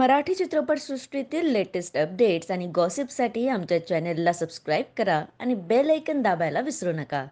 मराठी चित्रपटसृष्टीतील latest updates आणि गॉसिपसाठी आमच्या चॅनेलला सबस्क्राईब करा आणि बेल ऐकन दाबायला विसरू नका.